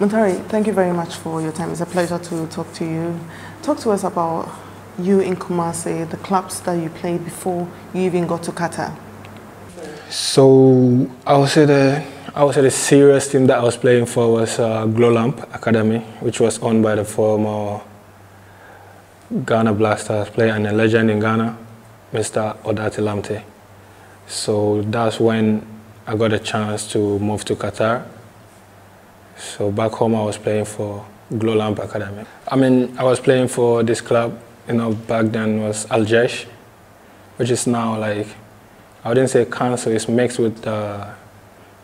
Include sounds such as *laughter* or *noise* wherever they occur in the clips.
Muntari, thank you very much for your time. It's a pleasure to talk to you. Talk to us about you in Kumasi, the clubs that you played before you even got to Qatar. So I would say the I would say the serious team that I was playing for was uh, Glowlamp Academy, which was owned by the former Ghana Black Stars player and a legend in Ghana, Mr. Odartey Lamptey. So that's when I got a chance to move to Qatar. So back home I was playing for Glowlamp Academy. I mean, I was playing for this club, you know, back then was Al Jaish, which is now like, I wouldn't say council, it's mixed with uh,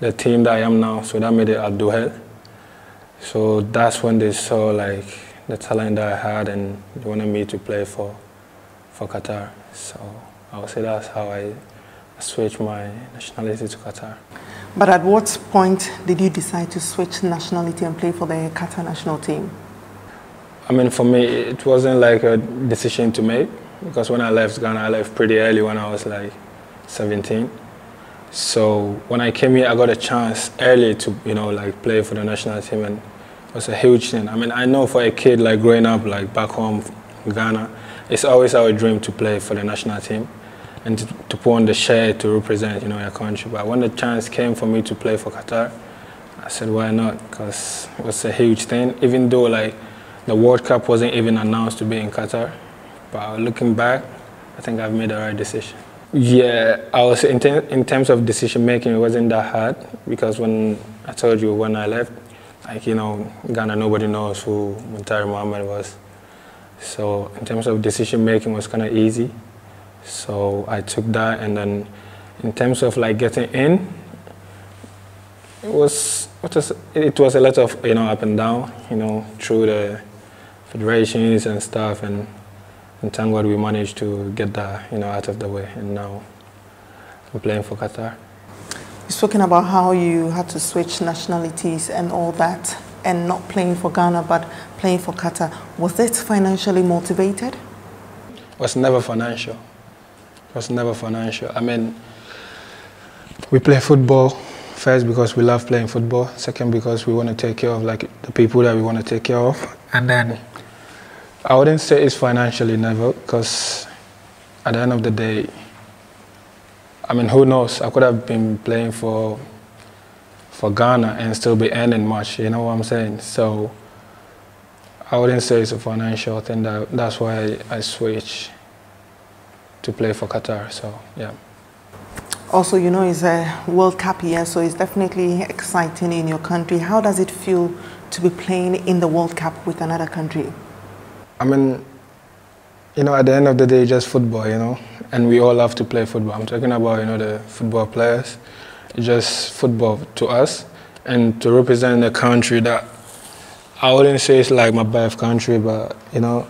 the team that I am now, so that made it Al Duhail. So that's when they saw like the talent that I had and they wanted me to play for, for Qatar. So I would say that's how I switched my nationality to Qatar. But at what point did you decide to switch nationality and play for the Qatar national team? I mean, for me, it wasn't like a decision to make because when I left Ghana, I left pretty early when I was like 17. So when I came here, I got a chance early to, you know, like play for the national team and it was a huge thing. I mean, I know for a kid like growing up like back home in Ghana, it's always our dream to play for the national team and to, to put on the shirt to represent, you know, your country. But when the chance came for me to play for Qatar, I said, why not? Because it was a huge thing, even though like the World Cup wasn't even announced to be in Qatar. But looking back, I think I've made the right decision. Yeah, I was in, in terms of decision making, it wasn't that hard because when I told you when I left, like you know, Ghana nobody knows who Muntari Mohammed was. So in terms of decision making, it was kind of easy. So I took that, and then in terms of like getting in, it was it was it was a lot of you know up and down, you know, through the federations and stuff, and and thank God we managed to get that you know out of the way, and now I'm playing for Qatar. You're talking about how you had to switch nationalities and all that, and not playing for Ghana but playing for Qatar. Was it financially motivated? It was never financial. Was never financial. I mean, we play football first because we love playing football. Second because we want to take care of like the people that we want to take care of. And then I wouldn't say it's financially never because at the end of the day, I mean, who knows? I could have been playing for for Ghana and still be earning much. You know what I'm saying? So I wouldn't say it's a financial thing. That that's why I switched to play for Qatar. So yeah. Also, you know, it's a World Cup year, so it's definitely exciting in your country. How does it feel to be playing in the World Cup with another country? I mean, you know, at the end of the day, just football, you know, and we all love to play football. I'm talking about, you know, the football players. It's just football to us, and to represent a country that I wouldn't say it's like my birth country, but you know,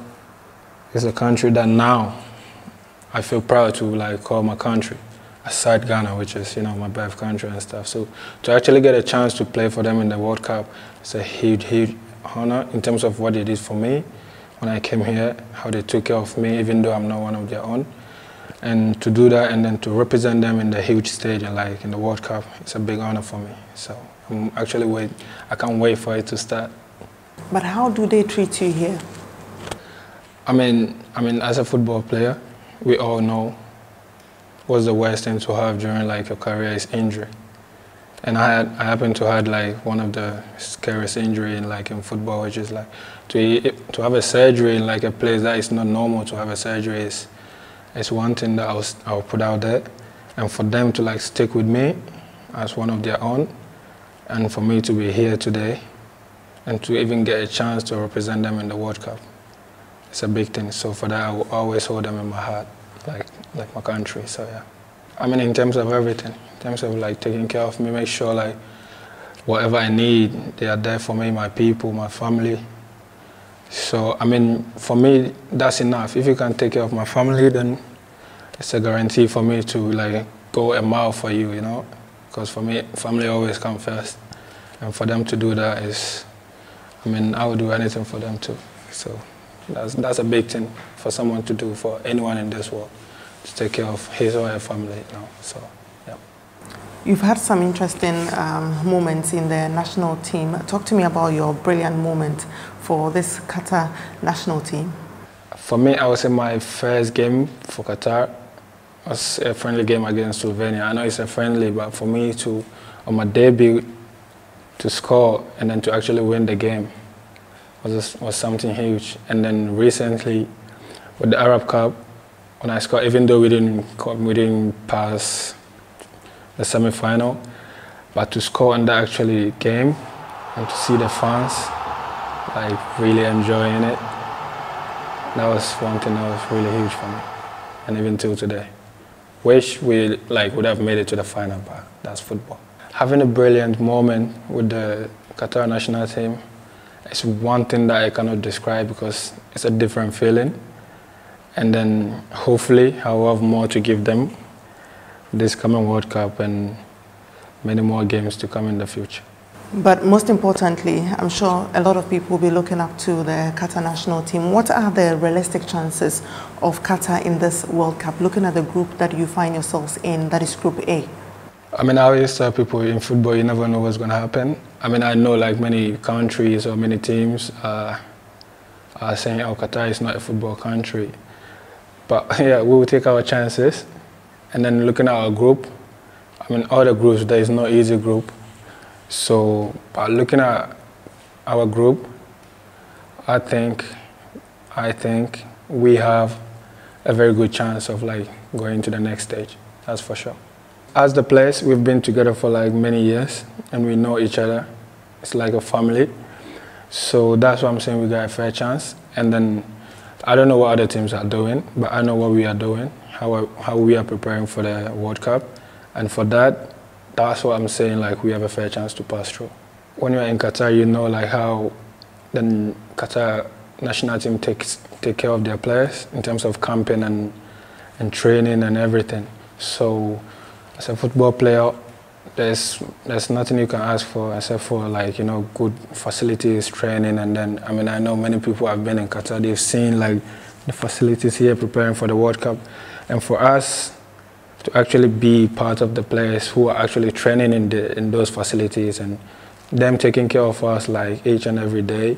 it's a country that now I feel proud to like call my country aside Ghana, which is you know my birth country and stuff. So to actually get a chance to play for them in the World Cup, it's a huge, huge honor in terms of what it did for me when I came here, how they took care of me, even though I'm not one of their own. And to do that and then to represent them in the huge stage and like in the World Cup, it's a big honor for me. So I'm actually wait, I can't wait for it to start. But how do they treat you here? I mean, I mean, as a football player, we all know what's the worst thing to have during like your career is injury. And I had, I happened to had like one of the scariest injury in like in football, which is like to to have a surgery in like a place that is not normal to have a surgery is is one thing that I was I will put out there, and for them to like stick with me as one of their own, and for me to be here today, and to even get a chance to represent them in the World Cup it's a big thing. So for that, I will always hold them in my heart, like like my country. So yeah, I mean in terms of everything, in terms of like taking care of me, make sure like whatever I need, they are there for me, my people, my family. So I mean, for me, that's enough. If you can take care of my family, then it's a guarantee for me to like go a mile for you, you know, because for me, family always come first, and for them to do that is, I mean, I would do anything for them too. So. That's, that's a big thing for someone to do for anyone in this world, to take care of his or her family, you know, so, yeah. You've had some interesting um, moments in the national team. Talk to me about your brilliant moment for this Qatar national team. For me, I would say my first game for Qatar was a friendly game against Slovenia. I know it's a friendly, but for me to, on my debut, to score and then to actually win the game was, was something huge. And then recently, with the Arab Cup, when I scored, even though we didn't, we didn't pass the semi-final, but to score in the actually game and to see the fans like really enjoying it, that was one thing that was really huge for me, and even till today. Wish we like would have made it to the final, but that's football. Having a brilliant moment with the Qatar national team is one thing that I cannot describe because it's a different feeling. And then hopefully I'll have more to give them this coming World Cup and many more games to come in the future. But most importantly, I'm sure a lot of people will be looking up to the Qatar national team. What are the realistic chances of Qatar in this World Cup, looking at the group that you find yourselves in, that is Group A? I mean, I always tell people in football, you never know what's going to happen. I mean, I know like many countries or many teams uh, are saying, oh, Qatar is not a football country. But *laughs* yeah, we will take our chances. And then looking at our group, I mean, all the groups, there is no easy group. So by looking at our group, I think, I think we have a very good chance of like going to the next stage. That's for sure. As the players, we've been together for like many years and we know each other. It's like a family. So that's why I'm saying we got a fair chance. And then I don't know what other teams are doing, but I know what we are doing, how, how we are preparing for the World Cup. And for that, that's what I'm saying, like we have a fair chance to pass through. When you're in Qatar, you know like how the Qatar national team takes take care of their players in terms of camping and, and training and everything. So as a football player, there's there's nothing you can ask for except for like you know good facilities, training, and then I mean I know many people have been in Qatar. They've seen like the facilities here preparing for the World Cup, and for us to actually be part of the players who are actually training in the in those facilities and them taking care of us like each and every day.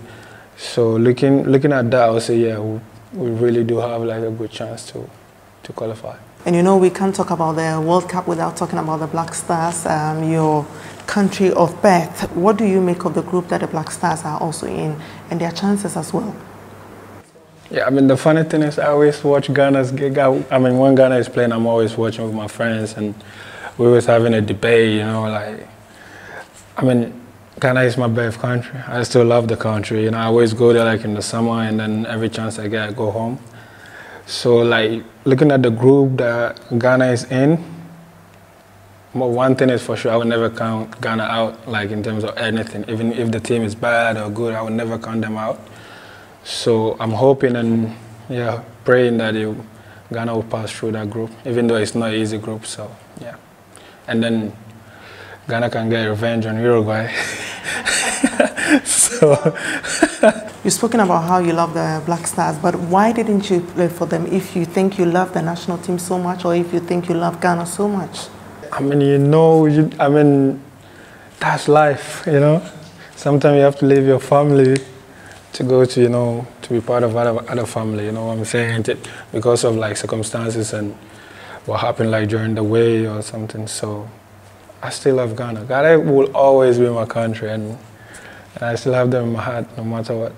So looking looking at that, I would say yeah, we, we really do have like a good chance to to qualify. And you know, we can't talk about the World Cup without talking about the Black Stars, um, your country of birth. What do you make of the group that the Black Stars are also in and their chances as well? Yeah, I mean, the funny thing is I always watch Ghana's gig. I, mean, when Ghana is playing, I'm always watching with my friends and we always having a debate, you know, like, I mean, Ghana is my birth country. I still love the country. You know, I always go there like in the summer and then every chance I get, I go home. So like looking at the group that Ghana is in, well, one thing is for sure, I would never count Ghana out, like in terms of anything. Even if the team is bad or good, I would never count them out. So I'm hoping and yeah, praying that it, Ghana will pass through that group, even though it's not an easy group. So yeah, and then Ghana can get revenge on Uruguay. *laughs* *laughs* so. *laughs* You've spoken about how you love the Black Stars, but why didn't you play for them if you think you love the national team so much or if you think you love Ghana so much? I mean, you know, you, I mean, that's life, you know. Sometimes you have to leave your family to go to, you know, to be part of other, other family, you know what I'm saying? Because of like circumstances and what happened like during the way or something. So I still love Ghana. Ghana will always be my country and, and I still have them in my heart no matter what.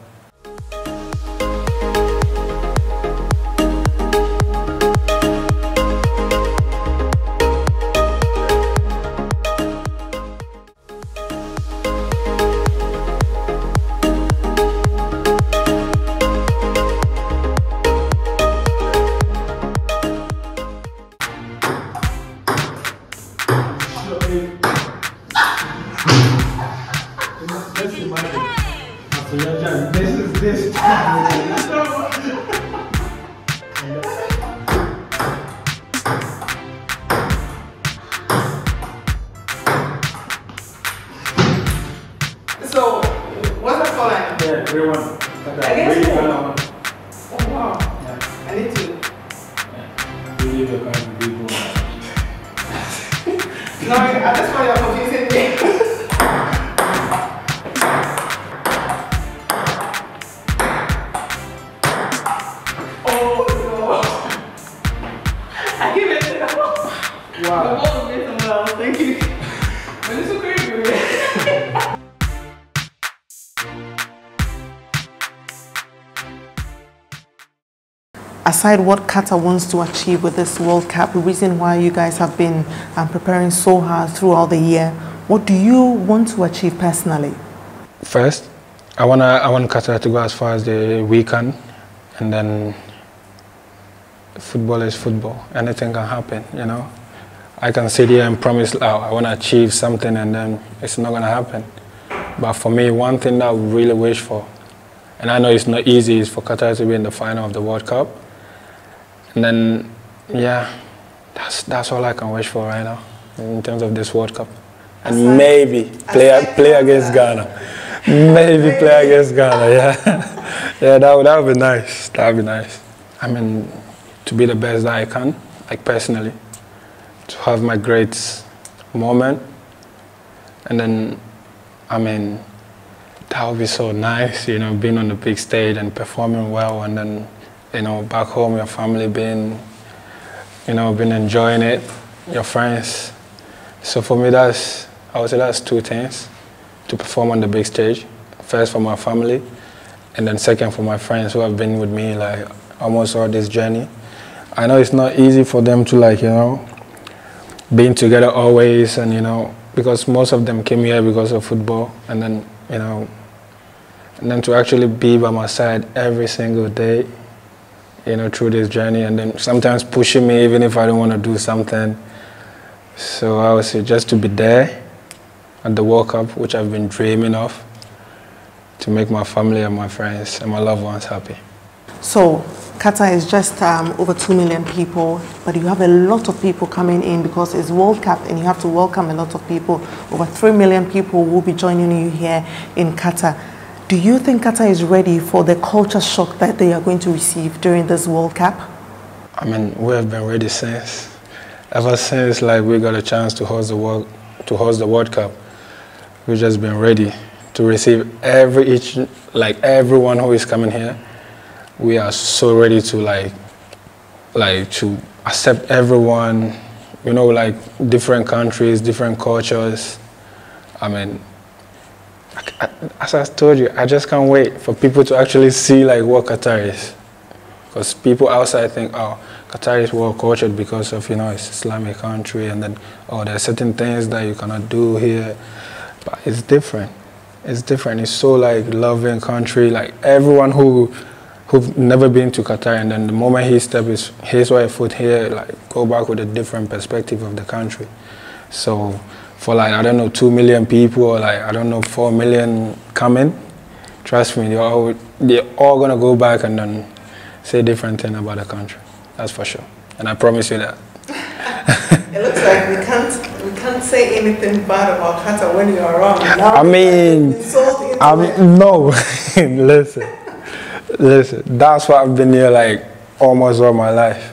So y'all this is this. so what's the score like? Yeah, three uh, one. Against who? Oh wow. Yeah. I need to. Yeah. Really, you kind of be *laughs* No, at this point you're. Crazy. *laughs* aside what Qatar wants to achieve with this World Cup, the reason why you guys have been um, preparing so hard throughout the year, what do you want to achieve personally? First, I want I want Qatar to go as far as the we can, and then football is football. Anything can happen, you know. I can sit here and promise, oh, I want to achieve something, and then it's not going to happen. But for me, one thing that I really wish for, and I know it's not easy, is for Qatar to be in the final of the World Cup. And then, yeah, that's that's all I can wish for right now in terms of this World Cup. And aside, maybe play play against Ghana. Maybe play against Ghana. Yeah, *laughs* yeah, that would that would be nice. That would be nice. I mean, to be the best that I can, like personally, to have my great moment, and then, I mean, that would be so nice. You know, being on the big stage and performing well, and then you know, back home, your family being, you know, been enjoying it, your friends. So for me, that's, I would say that's two things, to perform on the big stage. First for my family, and then second for my friends who have been with me like almost all this journey. I know it's not easy for them to like, you know, being together always and, you know, because most of them came here because of football and then, you know, and then to actually be by my side every single day you know, through this journey and then sometimes pushing me even if I don't want to do something. So I would say just to be there at the World Cup, which I've been dreaming of, to make my family and my friends and my loved ones happy. So Qatar is just um, over 2 million people, but you have a lot of people coming in because it's World Cup and you have to welcome a lot of people. Over 3 million people will be joining you here in Qatar. Do you think Qatar is ready for the culture shock that they are going to receive during this World Cup? I mean, we have been ready since, ever since like we got a chance to host the World, to host the World Cup. We've just been ready to receive every each, like everyone who is coming here. We are so ready to like, like to accept everyone. You know, like different countries, different cultures. I mean, as I told you, I just can't wait for people to actually see like what Qatar is. Because people outside think, oh, Qatar is well cultured because of, you know, it's Islamic country and then, oh, there are certain things that you cannot do here. But it's different. It's different. It's so like loving country. Like everyone who who've never been to Qatar and then the moment he steps his her foot here, like go back with a different perspective of the country. So for like, I don't know, 2 million people or like, I don't know, 4 million coming, trust me, they're all, they're all going to go back and then say different thing about the country. That's for sure. And I promise you that. *laughs* it looks like we can't we can't say anything bad about Qatar when you're around. Now I mean, I mean, no. *laughs* listen, listen. That's why I've been here like almost all my life.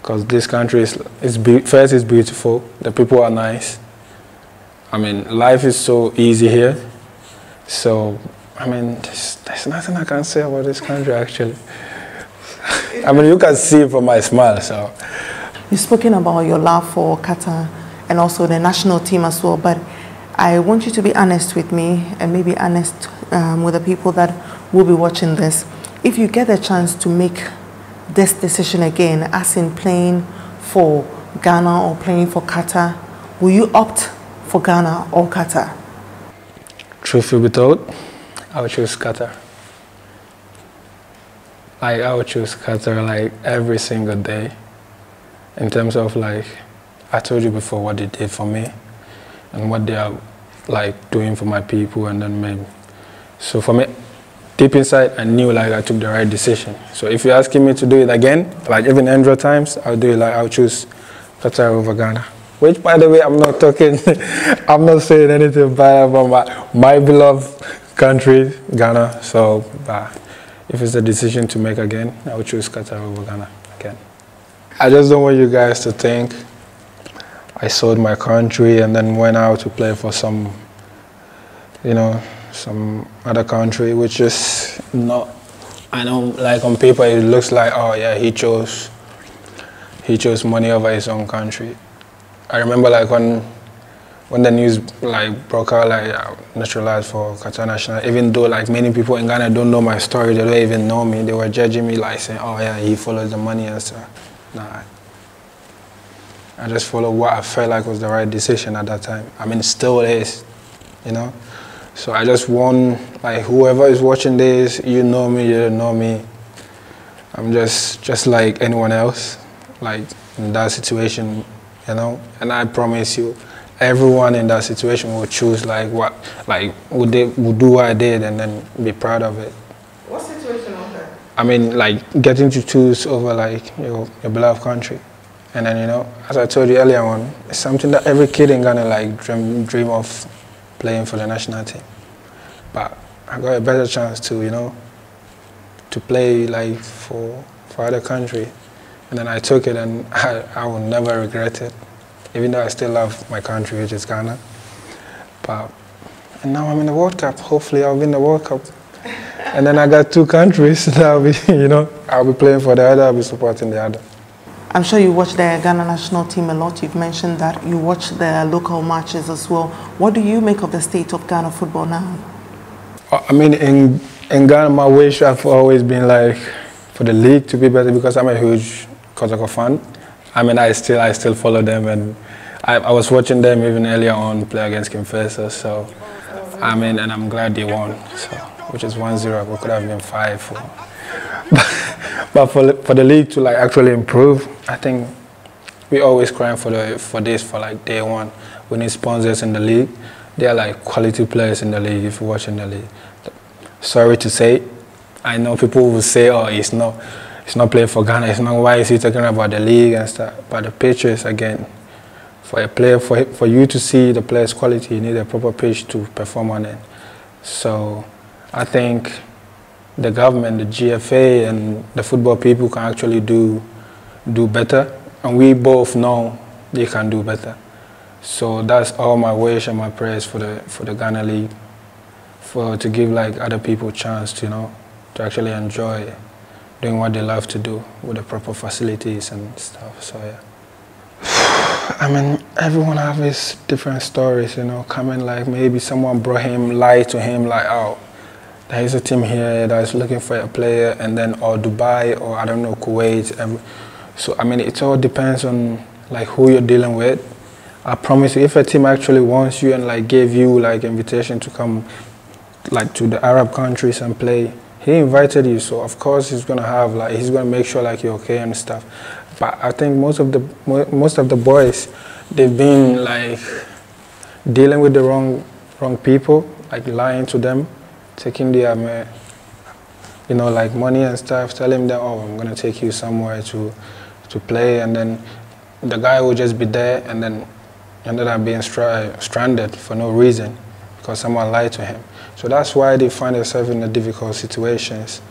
Because this country is, is first is beautiful. The people are nice. I mean, life is so easy here. So, I mean, there's, there's nothing I can say about this country, actually. *laughs* I mean, you can see from my smile, so. You've spoken about your love for Qatar and also the national team as well, but I want you to be honest with me and maybe honest um, with the people that will be watching this. If you get a chance to make this decision again, as in playing for Ghana or playing for Qatar, will you opt for Ghana or Qatar? Truth will be told, I would choose Qatar. Like I would choose Qatar like every single day. In terms of like, I told you before what they did for me, and what they are like doing for my people, and then maybe. So for me, deep inside, I knew like I took the right decision. So if you're asking me to do it again, like even hundred times, I'll do it. Like I'll choose Qatar over Ghana. Which, by the way, I'm not talking, *laughs* I'm not saying anything bad about my, my beloved country, Ghana. So, uh, if it's a decision to make again, I will choose Qatar over Ghana again. I just don't want you guys to think I sold my country and then went out to play for some, you know, some other country, which is not. I know, like on paper, it looks like, oh yeah, he chose, he chose money over his own country. I remember like when, when the news like broke out, like uh, naturalized for Qatar national. Even though like many people in Ghana don't know my story, they don't even know me. They were judging me like saying, oh yeah, he follows the money and stuff. Nah, I just followed what I felt like was the right decision at that time. I mean, still is, you know. So I just want, like, whoever is watching this, you know me, you don't know me. I'm just, just like anyone else, like in that situation, you know. And I promise you, everyone in that situation will choose like what, like, would they would do what I did and then be proud of it. What situation was that? I mean, like getting to choose over like your, your beloved country. And then, you know, as I told you earlier on, it's something that every kid in Ghana like dream, dream of playing for the national team. But I got a better chance to, you know, to play like for, for other country. And then I took it and *laughs* I, I will never regret it. Even though I still love my country, which is Ghana. But, and now I'm in the World Cup. Hopefully I'll win the World Cup. and then I got two countries *laughs* that I'll be, *laughs* you know, I'll be playing for the other, I'll be supporting the other. I'm sure you watch the Ghana national team a lot. You've mentioned that you watch the local matches as well. What do you make of the state of Ghana football now? Uh, I mean, in, in Ghana, my wish I've always been like for the league to be better because I'm a huge Kotoko fan. I mean, I still I still follow them, and I, I was watching them even earlier on play against King Faisal. So, I mean, and I'm glad they won. So, which is 1-0. We could have been five. *laughs* but for for the league to like actually improve, I think we always crying for the for this for like day one. We need sponsors in the league. They are like quality players in the league. If you're watching the league, sorry to say, I know people will say, "Oh, it's not, he's not playing for Ghana. It's not why is he talking about the league and stuff." But the pitches again, for a player, for for you to see the player's quality, you need a proper pitch to perform on it. So, I think the government, the GFA, and the football people can actually do do better, and we both know they can do better. So that's all my wish and my prayers for the for the Ghana League, for to give like other people chance to you know to actually enjoy doing what they love to do with the proper facilities and stuff. So yeah. *sighs* I mean, everyone have his different stories, you know, coming like maybe someone brought him, lied to him, like, oh, there is a team here that is looking for a player, and then, or Dubai, or I don't know, Kuwait, and so I mean, it all depends on like who you're dealing with. I promise you, if a team actually wants you and like gave you like invitation to come like to the Arab countries and play, he invited you, so of course he's gonna have like he's gonna make sure like you're okay and stuff. But I think most of the most of the boys, they've been like dealing with the wrong wrong people, like lying to them, taking their you know like money and stuff, telling them, oh, I'm gonna take you somewhere to to play, and then the guy would just be there, and then ended up being stranded for no reason because someone lied to him. So that's why they find themselves in the difficult situations,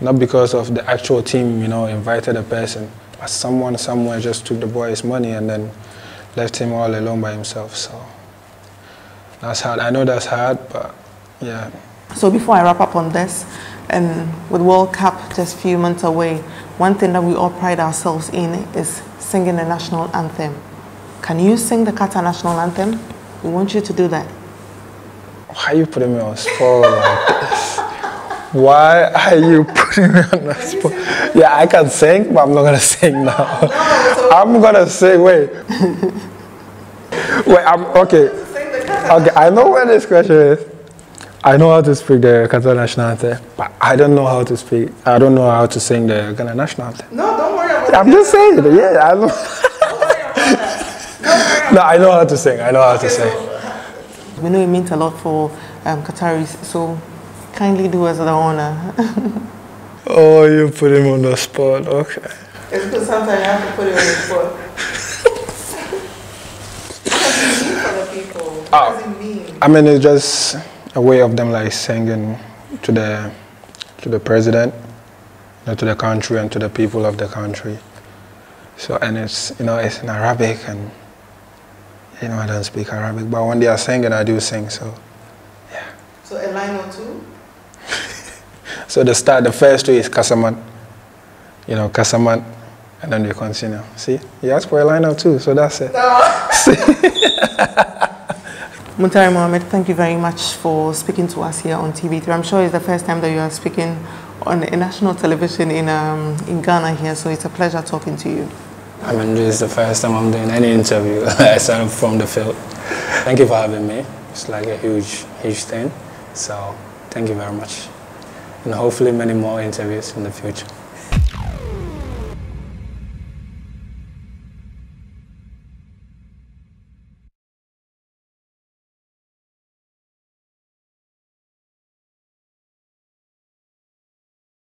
not because of the actual team, you know, invited a person, but someone somewhere just took the boy's money and then left him all alone by himself. So that's hard. I know that's hard, but yeah. So before I wrap up on this, and with World Cup just a few months away, one thing that we all pride ourselves in is singing the national anthem. Can you sing the Qatar national anthem? We want you to do that. Why are you putting me on spot like this? Why are you putting me on the spot? Yeah, I can sing, but I'm not gonna sing now. *laughs* I'm gonna sing. Wait. *laughs* Wait. I'm okay. Okay. I know where this question is. I know how to speak the Qatar national anthem, but I don't know how to speak. I don't know how to sing the Ghana national anthem. No, don't worry about it. I'm just saying. Yeah, I know. no, I know how to sing. I know how to sing. We know it means a lot for um, Qataris, so kindly do us the honor. *laughs* oh, you put him on the spot. Okay. It's because sometimes you have to put him on the spot. what does it mean for the people? What oh, does it mean? I mean, it's just a way of them like singing to the to the president, you know, to the country and to the people of the country. So and it's you know it's in Arabic and You know, I don't speak Arabic, but when they are singing, I do sing. So, yeah. So a line or two. *laughs* so the start, the first two is Kasaman. You know, Kasaman, and then you continue. See, you ask for a line or two, so that's it. *laughs* *laughs* Muntari Mohammed, thank you very much for speaking to us here on TV3. I'm sure it's the first time that you are speaking on a national television in, um, in Ghana here, so it's a pleasure talking to you. I mean, this is the first time I'm doing any interview *laughs* aside from the field. Thank you for having me. It's like a huge, huge thing. So thank you very much. And hopefully many more interviews in the future.